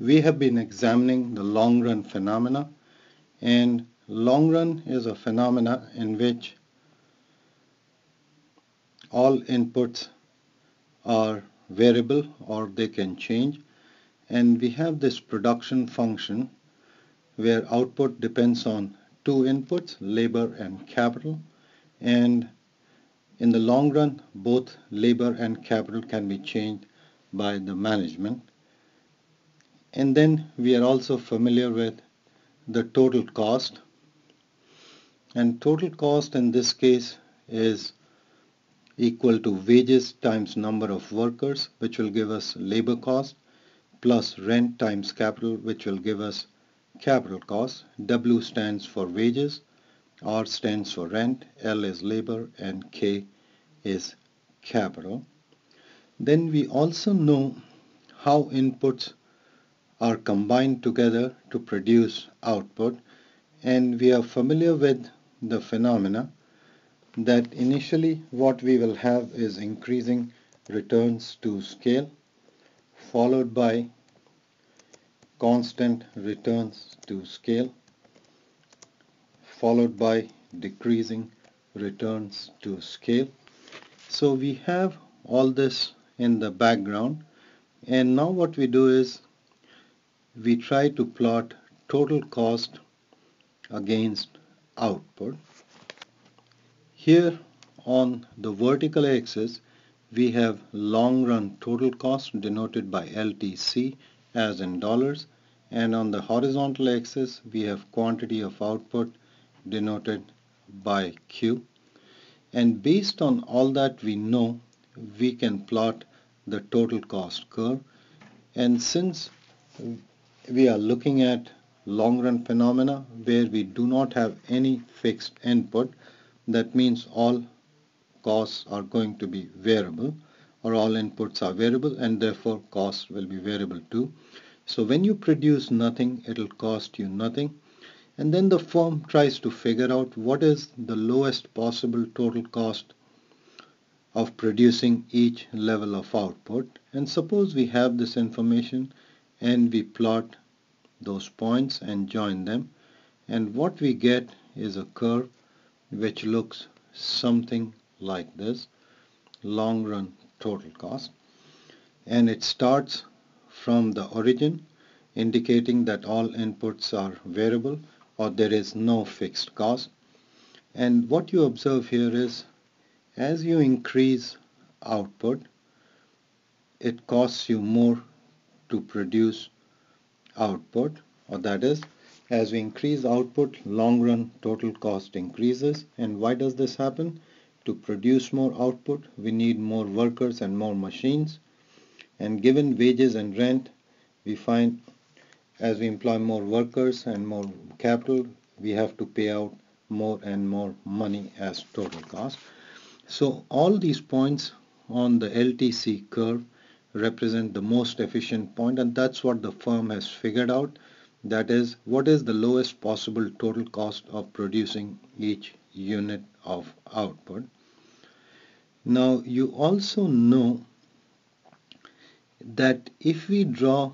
we have been examining the long run phenomena and long run is a phenomena in which all inputs are variable or they can change and we have this production function where output depends on two inputs labor and capital and in the long run, both labor and capital can be changed by the management. And then we are also familiar with the total cost. And total cost in this case is equal to wages times number of workers, which will give us labor cost, plus rent times capital, which will give us capital cost. W stands for wages, R stands for rent, L is labor, and K is capital. Then we also know how inputs are combined together to produce output and we are familiar with the phenomena that initially what we will have is increasing returns to scale followed by constant returns to scale followed by decreasing returns to scale. So we have all this in the background and now what we do is we try to plot total cost against output. Here on the vertical axis we have long run total cost denoted by LTC as in dollars and on the horizontal axis we have quantity of output denoted by Q and based on all that we know we can plot the total cost curve and since we are looking at long run phenomena where we do not have any fixed input that means all costs are going to be variable or all inputs are variable and therefore costs will be variable too. So when you produce nothing it will cost you nothing. And then the firm tries to figure out what is the lowest possible total cost of producing each level of output. And suppose we have this information and we plot those points and join them and what we get is a curve which looks something like this long run total cost and it starts from the origin indicating that all inputs are variable or there is no fixed cost. And what you observe here is as you increase output, it costs you more to produce output or that is as we increase output long run total cost increases. And why does this happen? To produce more output we need more workers and more machines. And given wages and rent we find as we employ more workers and more capital, we have to pay out more and more money as total cost. So all these points on the LTC curve represent the most efficient point and that's what the firm has figured out. That is, what is the lowest possible total cost of producing each unit of output. Now you also know that if we draw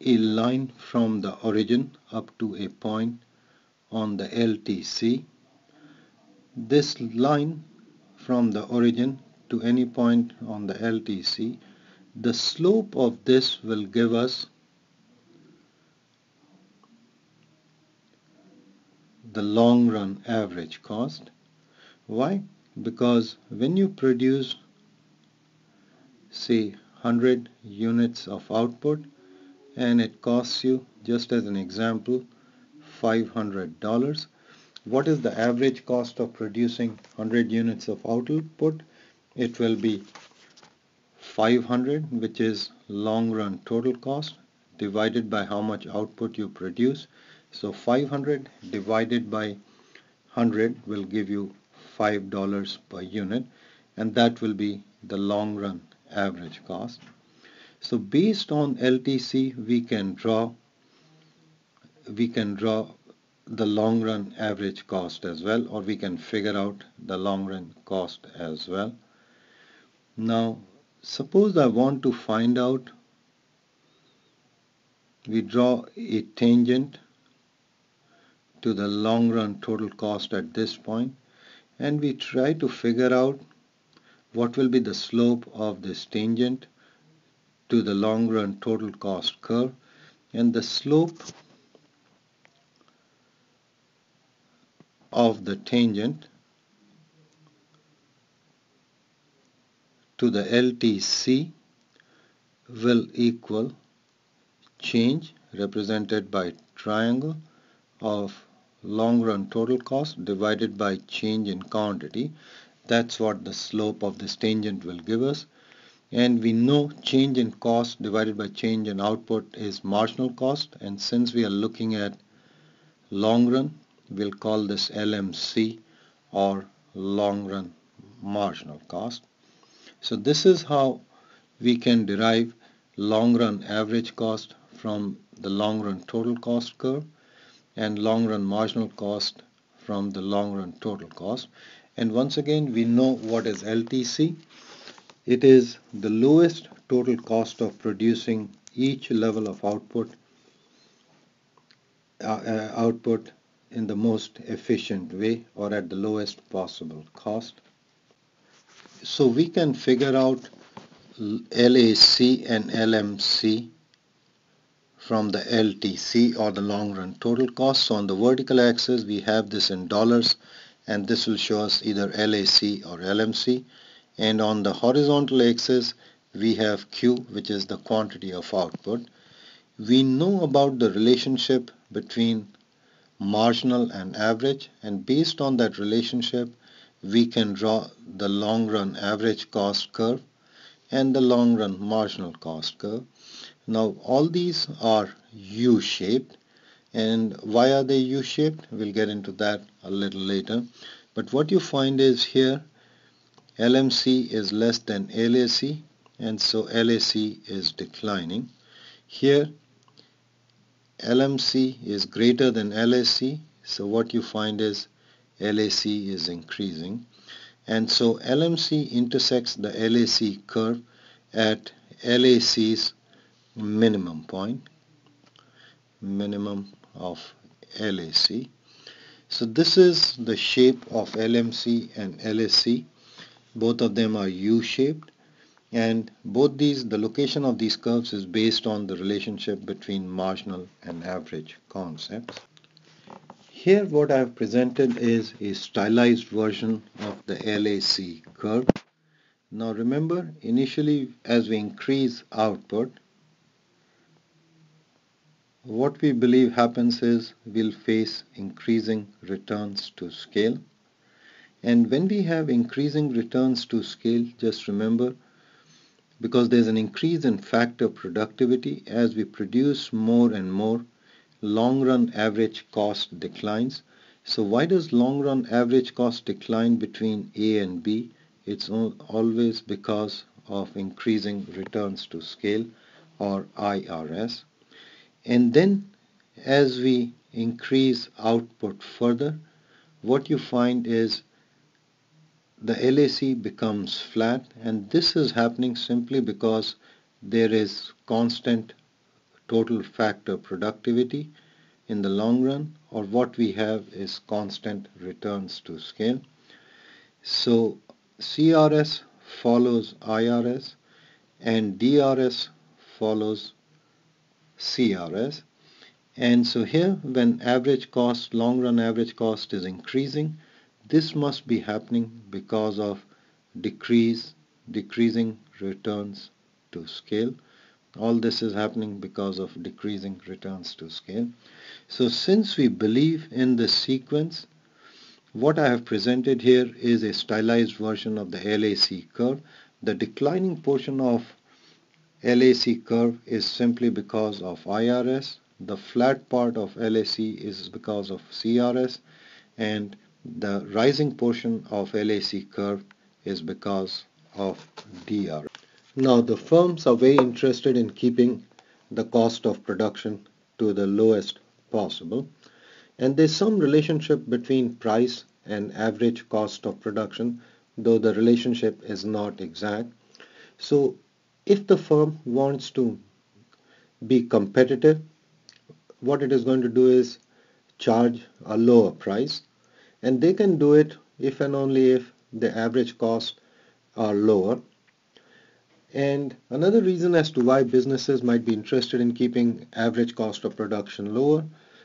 a line from the origin up to a point on the LTC. This line from the origin to any point on the LTC, the slope of this will give us the long run average cost. Why? Because when you produce say 100 units of output and it costs you just as an example $500 what is the average cost of producing 100 units of output it will be 500 which is long run total cost divided by how much output you produce so 500 divided by 100 will give you $5 per unit and that will be the long run average cost so based on LTC, we can draw we can draw the long run average cost as well or we can figure out the long run cost as well. Now suppose I want to find out we draw a tangent to the long run total cost at this point and we try to figure out what will be the slope of this tangent to the long run total cost curve and the slope of the tangent to the LTC will equal change represented by triangle of long run total cost divided by change in quantity. That's what the slope of this tangent will give us. And we know change in cost divided by change in output is marginal cost. And since we are looking at long run we'll call this LMC or long run marginal cost so this is how we can derive long run average cost from the long run total cost curve and long run marginal cost from the long run total cost. And once again we know what is LTC it is the lowest total cost of producing each level of output uh, uh, output in the most efficient way or at the lowest possible cost so we can figure out LAC and LMC from the LTC or the long run total cost. So on the vertical axis we have this in dollars and this will show us either LAC or LMC and on the horizontal axis we have Q which is the quantity of output. We know about the relationship between marginal and average and based on that relationship we can draw the long run average cost curve and the long run marginal cost curve. Now all these are U-shaped and why are they U-shaped? We'll get into that a little later. But what you find is here LMC is less than LAC and so LAC is declining. Here LMC is greater than LAC so what you find is LAC is increasing. And so LMC intersects the LAC curve at LAC's minimum point minimum of LAC so this is the shape of LMC and LAC both of them are U-shaped. And both these the location of these curves is based on the relationship between marginal and average concepts here what I have presented is a stylized version of the LAC curve. Now remember initially as we increase output what we believe happens is we'll face increasing returns to scale and when we have increasing returns to scale just remember because there's an increase in factor productivity as we produce more and more long run average cost declines. So why does long run average cost decline between A and B? It's always because of increasing returns to scale or IRS. And then as we increase output further, what you find is the LAC becomes flat and this is happening simply because there is constant total factor productivity in the long run or what we have is constant returns to scale. So CRS follows IRS and DRS follows CRS and so here when average cost long run average cost is increasing this must be happening because of decrease decreasing returns to scale all this is happening because of decreasing returns to scale. So since we believe in this sequence, what I have presented here is a stylized version of the LAC curve. The declining portion of LAC curve is simply because of IRS. The flat part of LAC is because of CRS and the rising portion of LAC curve is because of DR. Now the firms are very interested in keeping the cost of production to the lowest possible and there's some relationship between price and average cost of production though the relationship is not exact. So if the firm wants to be competitive what it is going to do is charge a lower price and they can do it if and only if the average costs are lower and another reason as to why businesses might be interested in keeping average cost of production lower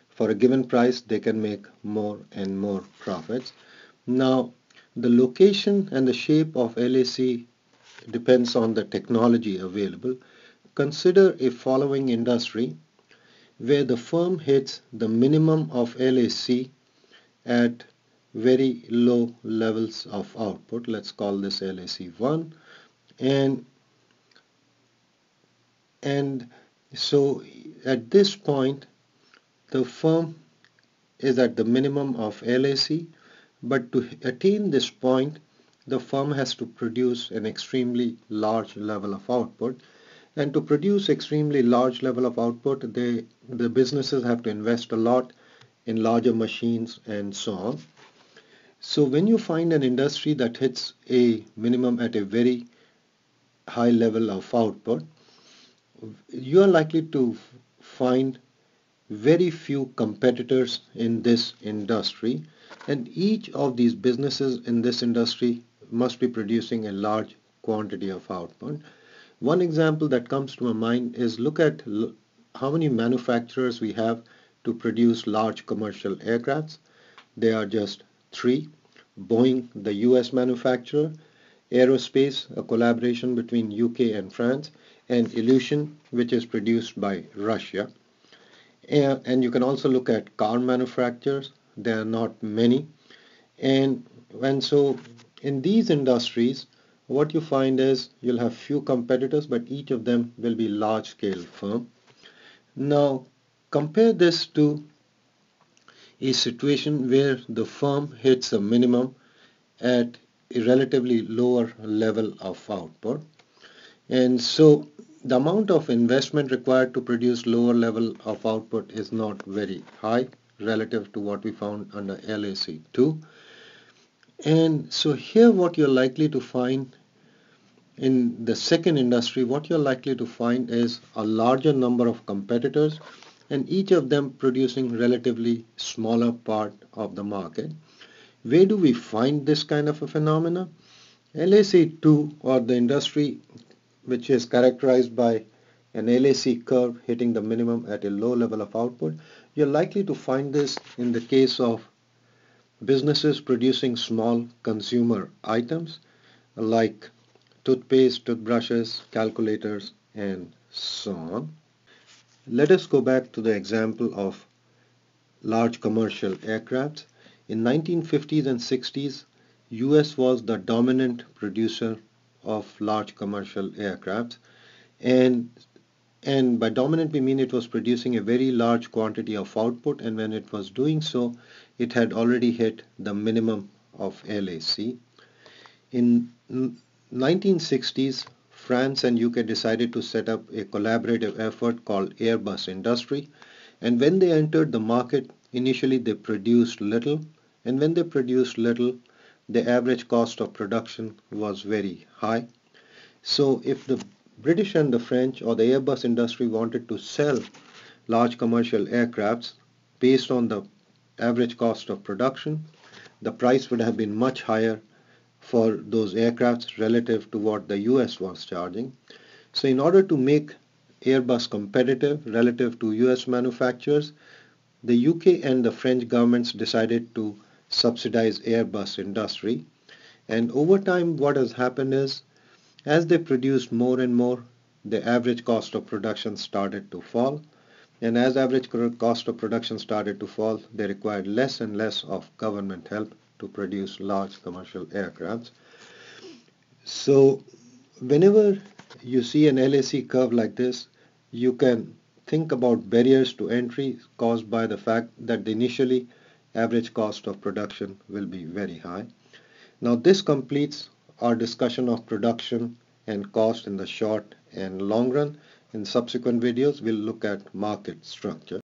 for a given price they can make more and more profits. Now the location and the shape of LAC depends on the technology available. Consider a following industry where the firm hits the minimum of LAC at very low levels of output. Let's call this LAC1 and and so at this point the firm is at the minimum of LAC but to attain this point the firm has to produce an extremely large level of output and to produce extremely large level of output, they, the businesses have to invest a lot in larger machines and so on. So when you find an industry that hits a minimum at a very high level of output, you are likely to find very few competitors in this industry and each of these businesses in this industry must be producing a large quantity of output. One example that comes to my mind is look at how many manufacturers we have to produce large commercial aircrafts. There are just three. Boeing, the US manufacturer, Aerospace, a collaboration between UK and France, and Ilyushin, which is produced by Russia. And, and you can also look at car manufacturers. There are not many. And, and so in these industries, what you find is you'll have few competitors but each of them will be large scale firm. Now compare this to a situation where the firm hits a minimum at a relatively lower level of output and so the amount of investment required to produce lower level of output is not very high relative to what we found under LAC2 and so here what you're likely to find in the second industry, what you're likely to find is a larger number of competitors and each of them producing relatively smaller part of the market. Where do we find this kind of a phenomena? LAC2 or the industry which is characterized by an LAC curve hitting the minimum at a low level of output, you're likely to find this in the case of businesses producing small consumer items like toothpaste, toothbrushes, calculators, and so on. Let us go back to the example of large commercial aircraft. In 1950s and 60s, US was the dominant producer of large commercial aircraft and and by dominant we mean it was producing a very large quantity of output and when it was doing so it had already hit the minimum of LAC. In 1960s France and UK decided to set up a collaborative effort called Airbus Industry and when they entered the market initially they produced little and when they produced little the average cost of production was very high. So if the British and the French or the Airbus industry wanted to sell large commercial aircrafts based on the average cost of production, the price would have been much higher for those aircrafts relative to what the US was charging. So in order to make Airbus competitive relative to US manufacturers, the UK and the French governments decided to subsidize Airbus industry. And over time what has happened is as they produced more and more, the average cost of production started to fall. And as average cost of production started to fall, they required less and less of government help to produce large commercial aircrafts. So whenever you see an LAC curve like this, you can think about barriers to entry caused by the fact that initially average cost of production will be very high. Now this completes our discussion of production and cost in the short and long run. In subsequent videos, we'll look at market structure.